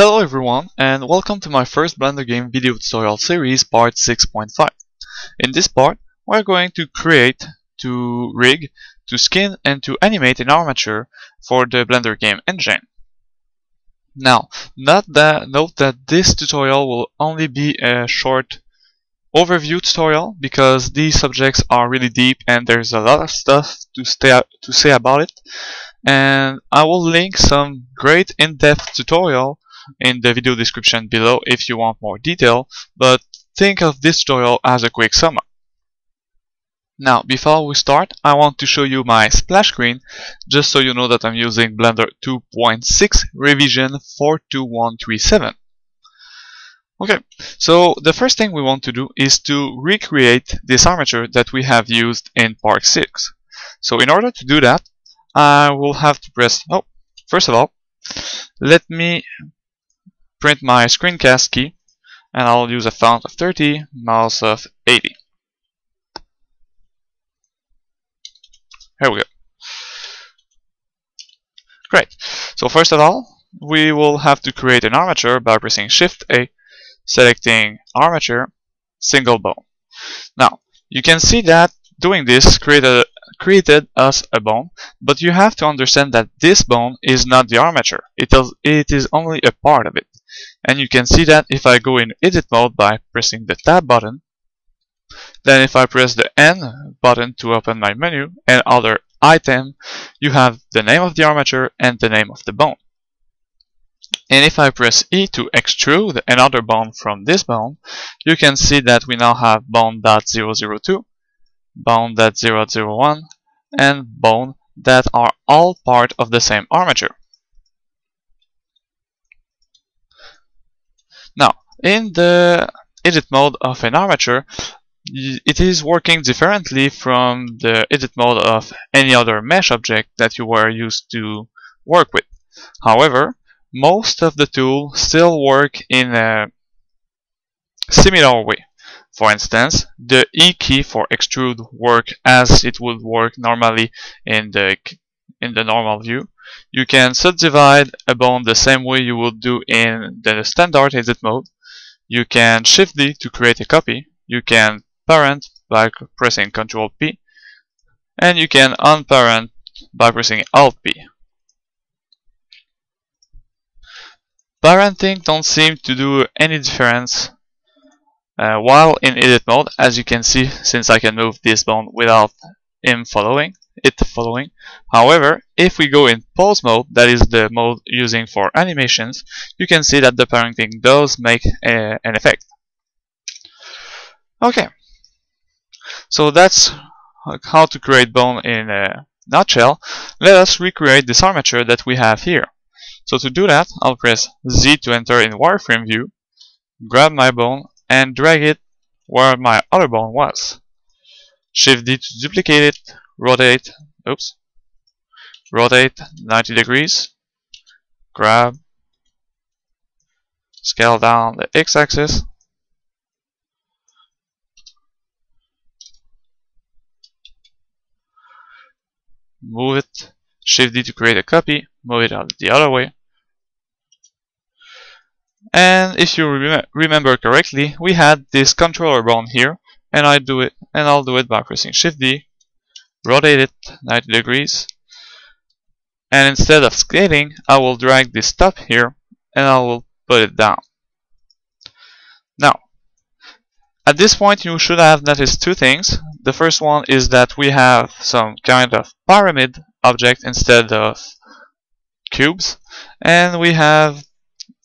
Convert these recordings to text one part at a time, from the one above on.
Hello everyone and welcome to my first Blender game video tutorial series part 6.5. In this part we're going to create, to rig, to skin and to animate an armature for the Blender game engine. Now, note that, note that this tutorial will only be a short overview tutorial because these subjects are really deep and there's a lot of stuff to, stay, to say about it and I will link some great in-depth tutorial in the video description below if you want more detail, but think of this tutorial as a quick sum up. Now, before we start, I want to show you my splash screen, just so you know that I'm using Blender 2.6 revision 42137. Okay, so the first thing we want to do is to recreate this armature that we have used in part 6. So in order to do that, I will have to press, oh, first of all, let me print my screencast key and I'll use a font of 30, mouse of 80. Here we go. Great. So first of all, we will have to create an armature by pressing Shift A, selecting armature, single bone. Now, you can see that doing this created, created us a bone, but you have to understand that this bone is not the armature. It is, it is only a part of it. And you can see that if I go in edit mode by pressing the tab button, then if I press the N button to open my menu and other item, you have the name of the armature and the name of the bone. And if I press E to extrude another bone from this bone, you can see that we now have bone.002, bone.001, and bone that are all part of the same armature. Now, in the edit mode of an armature, it is working differently from the edit mode of any other mesh object that you were used to work with. However, most of the tools still work in a similar way. For instance, the E key for extrude work as it would work normally in the in the normal view. You can subdivide a bone the same way you would do in the standard edit mode. You can Shift D to create a copy. You can parent by pressing Ctrl P. And you can unparent by pressing Alt P. Parenting don't seem to do any difference uh, while in edit mode as you can see since I can move this bone without him following it following. However, if we go in pose mode, that is the mode using for animations, you can see that the parenting does make a, an effect. Okay, so that's how to create bone in a nutshell. Let us recreate this armature that we have here. So to do that, I'll press Z to enter in wireframe view, grab my bone, and drag it where my other bone was. Shift D to duplicate it, rotate, oops, rotate 90 degrees, grab, scale down the x-axis, move it, shift D to create a copy, move it out the other way. And if you rem remember correctly, we had this controller bone here, and I do it, and I'll do it by pressing Shift D, rotate it 90 degrees. And instead of scaling I will drag this top here and I will put it down. Now at this point you should have noticed two things. The first one is that we have some kind of pyramid object instead of cubes. And we have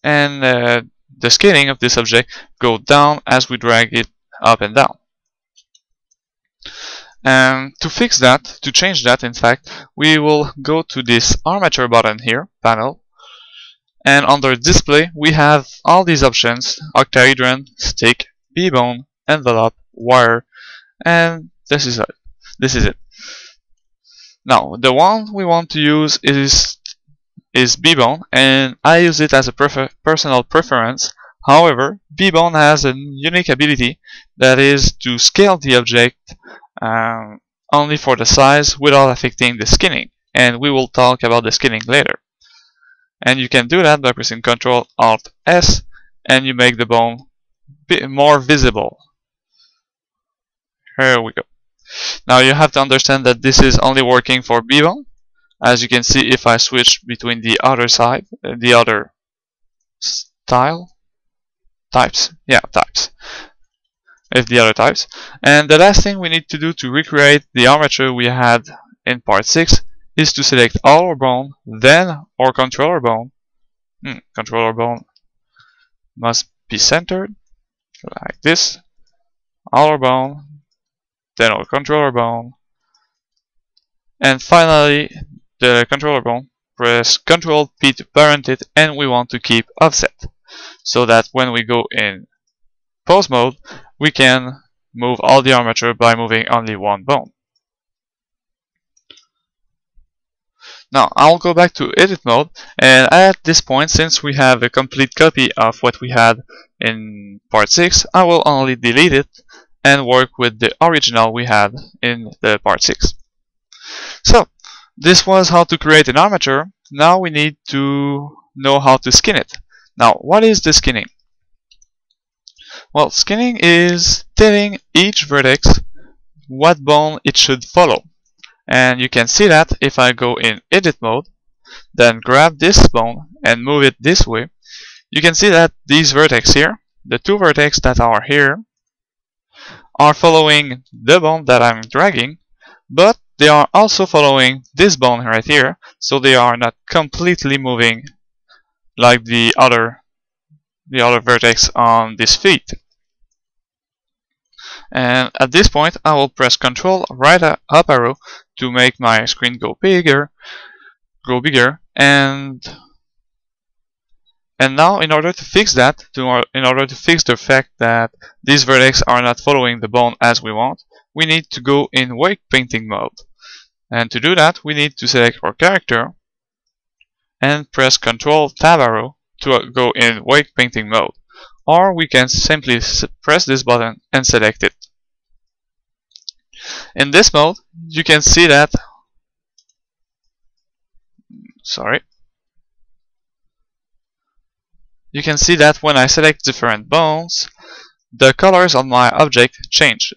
and uh, the scaling of this object go down as we drag it up and down and to fix that, to change that in fact, we will go to this armature button here, panel, and under display we have all these options, octahedron, stick, b-bone, envelope, wire, and this is it. This is it. Now, the one we want to use is is b-bone, and I use it as a prefer personal preference. However, b-bone has a unique ability that is to scale the object um, only for the size without affecting the skinning and we will talk about the skinning later. And you can do that by pressing Ctrl Alt S and you make the bone bit more visible. Here we go. Now you have to understand that this is only working for B-bone. As you can see if I switch between the other side, uh, the other style, types, yeah, types, if the other types. And the last thing we need to do to recreate the armature we had in part 6 is to select our bone, then our controller bone. Hmm, controller bone must be centered, like this. Our bone, then our controller bone, and finally the controller bone. Press Ctrl P to parent it, and we want to keep offset, so that when we go in pose mode, we can move all the armature by moving only one bone. Now I'll go back to edit mode and at this point since we have a complete copy of what we had in part 6 I will only delete it and work with the original we had in the part 6. So this was how to create an armature. Now we need to know how to skin it. Now what is the skinning? Well skinning is telling each vertex what bone it should follow. And you can see that if I go in edit mode, then grab this bone and move it this way, you can see that these vertex here, the two vertex that are here, are following the bone that I'm dragging, but they are also following this bone right here, so they are not completely moving like the other the other vertex on this feet. And at this point, I will press Ctrl right up arrow to make my screen go bigger, go bigger, and and now in order to fix that, to, in order to fix the fact that these vertex are not following the bone as we want, we need to go in weight painting mode. And to do that, we need to select our character and press Ctrl Tab arrow to go in weight painting mode. Or we can simply press this button and select it. In this mode, you can see that sorry you can see that when I select different bones the colors on my object change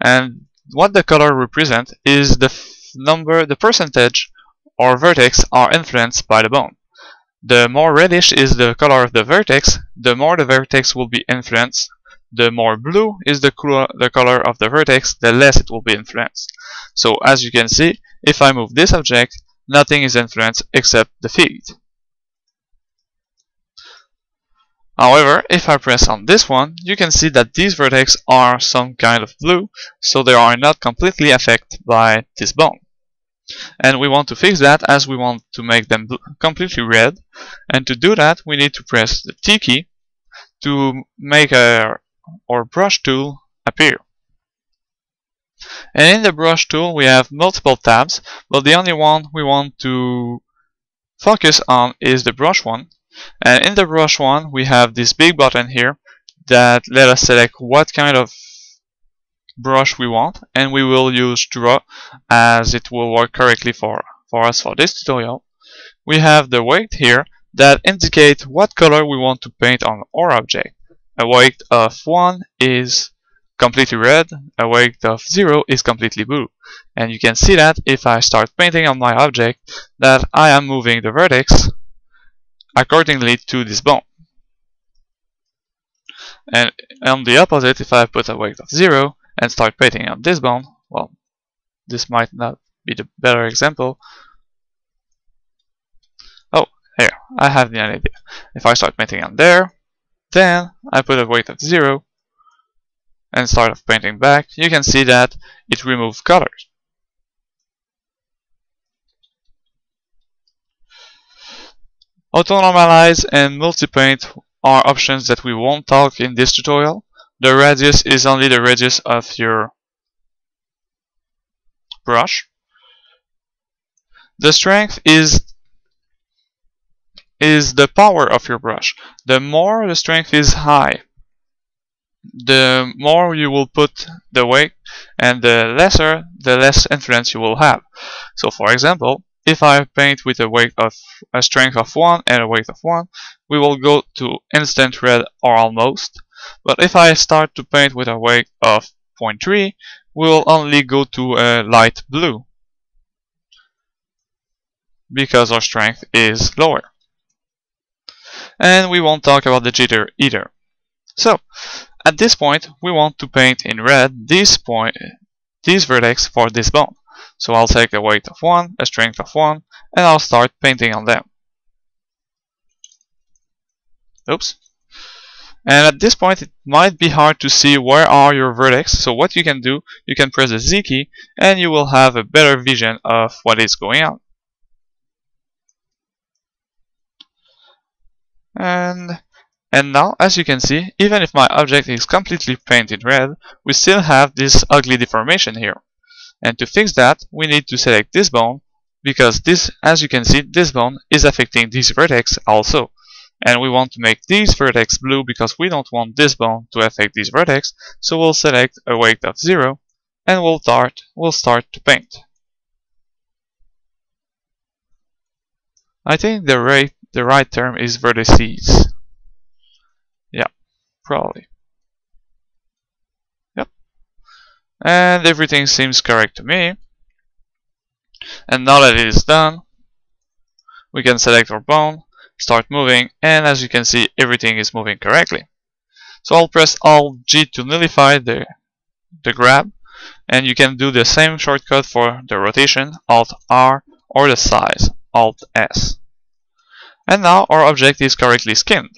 and what the color represent is the number the percentage or vertex are influenced by the bone the more reddish is the color of the vertex the more the vertex will be influenced the more blue is the, the color of the vertex, the less it will be influenced. So as you can see, if I move this object, nothing is influenced except the feet. However, if I press on this one, you can see that these vertex are some kind of blue, so they are not completely affected by this bone. And we want to fix that as we want to make them completely red. And to do that, we need to press the T key to make our, or brush tool appear. And in the brush tool we have multiple tabs, but the only one we want to focus on is the brush one. And in the brush one we have this big button here that let us select what kind of brush we want and we will use draw as it will work correctly for, for us for this tutorial. We have the weight here that indicate what color we want to paint on our object. A weight of 1 is completely red, a weight of 0 is completely blue. And you can see that if I start painting on my object that I am moving the vertex accordingly to this bone. And on the opposite, if I put a weight of 0 and start painting on this bone, well, this might not be the better example. Oh, here, I have the idea. If I start painting on there, then I put a weight of 0 and start of painting back, you can see that it removes colors. Auto-normalize and multi-paint are options that we won't talk in this tutorial. The radius is only the radius of your brush. The strength is is the power of your brush. The more the strength is high, the more you will put the weight and the lesser, the less influence you will have. So for example, if I paint with a weight of a strength of 1 and a weight of 1, we will go to instant red or almost. But if I start to paint with a weight of 0.3, we will only go to a light blue because our strength is lower. And we won't talk about the jitter either. So, at this point, we want to paint in red this point, this vertex for this bone. So I'll take a weight of 1, a strength of 1, and I'll start painting on them. Oops. And at this point it might be hard to see where are your vertex, so what you can do, you can press the Z key and you will have a better vision of what is going on. And, and now, as you can see, even if my object is completely painted red, we still have this ugly deformation here. And to fix that, we need to select this bone, because this, as you can see, this bone is affecting this vertex also. And we want to make these vertex blue because we don't want this bone to affect this vertex, so we'll select a weight of 0, and we'll start, we'll start to paint. I think the right, the right term is vertices. Yeah, probably. Yep. And everything seems correct to me. And now that it is done, we can select our bone, start moving, and as you can see, everything is moving correctly. So I'll press Alt G to nullify the, the grab, and you can do the same shortcut for the rotation, Alt R, or the size, Alt S. And now our object is correctly skinned.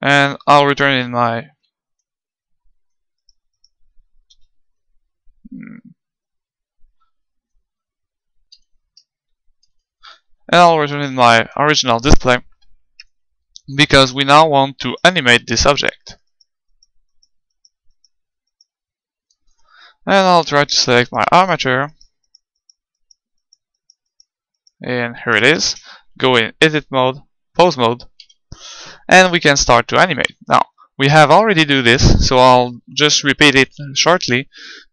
and I'll return in my I'll return in my original display because we now want to animate this object. And I'll try to select my armature and here it is. Go in edit mode, pose mode, and we can start to animate. Now, we have already do this, so I'll just repeat it shortly.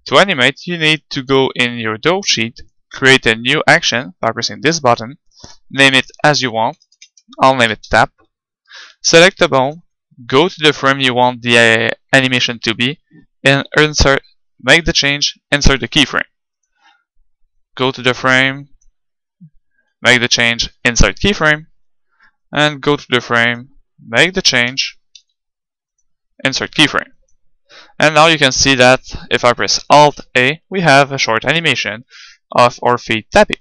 To animate, you need to go in your dope sheet, create a new action by pressing this button, name it as you want. I'll name it tap. Select a bone, go to the frame you want the uh, animation to be, and insert, make the change, insert the keyframe. Go to the frame, make the change, insert keyframe, and go to the frame, make the change, insert keyframe. And now you can see that if I press Alt A, we have a short animation of our feet tapping.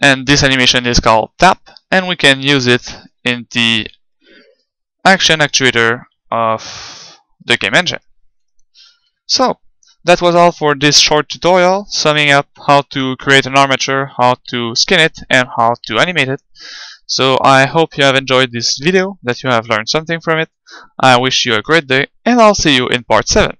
And this animation is called tap, and we can use it in the action actuator of the game engine. So, that was all for this short tutorial, summing up how to create an armature, how to skin it, and how to animate it. So I hope you have enjoyed this video, that you have learned something from it. I wish you a great day, and I'll see you in part 7.